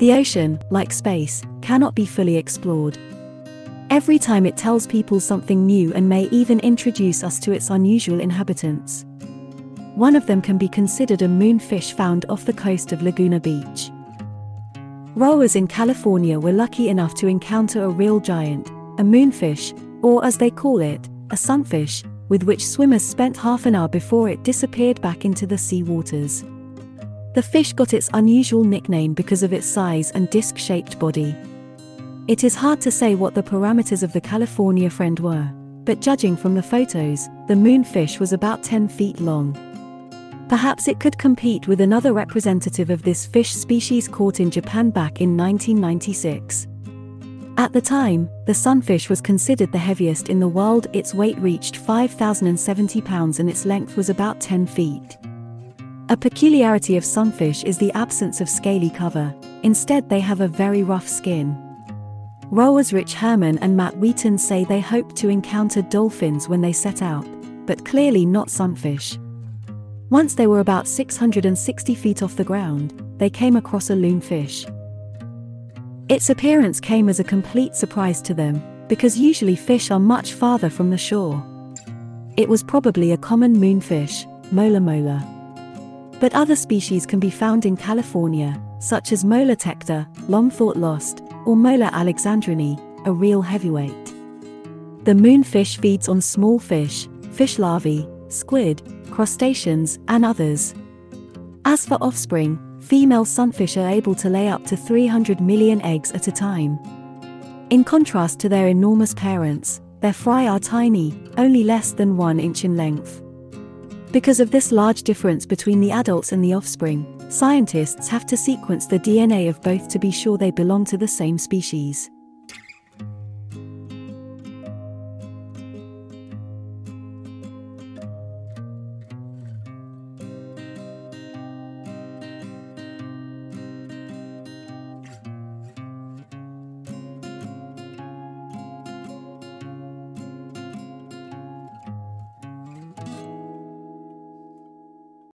The ocean, like space, cannot be fully explored. Every time it tells people something new and may even introduce us to its unusual inhabitants. One of them can be considered a moonfish found off the coast of Laguna Beach. Rowers in California were lucky enough to encounter a real giant, a moonfish, or as they call it, a sunfish, with which swimmers spent half an hour before it disappeared back into the sea waters. The fish got its unusual nickname because of its size and disc shaped body. It is hard to say what the parameters of the California friend were, but judging from the photos, the moonfish was about 10 feet long. Perhaps it could compete with another representative of this fish species caught in Japan back in 1996. At the time, the sunfish was considered the heaviest in the world. Its weight reached 5,070 pounds and its length was about 10 feet. A peculiarity of sunfish is the absence of scaly cover, instead, they have a very rough skin. Rowers Rich Herman and Matt Wheaton say they hope to encounter dolphins when they set out, but clearly not sunfish. Once they were about 660 feet off the ground, they came across a moonfish. Its appearance came as a complete surprise to them, because usually fish are much farther from the shore. It was probably a common moonfish, Mola mola but other species can be found in California, such as Mola tecta, long thought lost, or Mola alexandrini, a real heavyweight. The moonfish feeds on small fish, fish larvae, squid, crustaceans, and others. As for offspring, female sunfish are able to lay up to 300 million eggs at a time. In contrast to their enormous parents, their fry are tiny, only less than one inch in length. Because of this large difference between the adults and the offspring, scientists have to sequence the DNA of both to be sure they belong to the same species.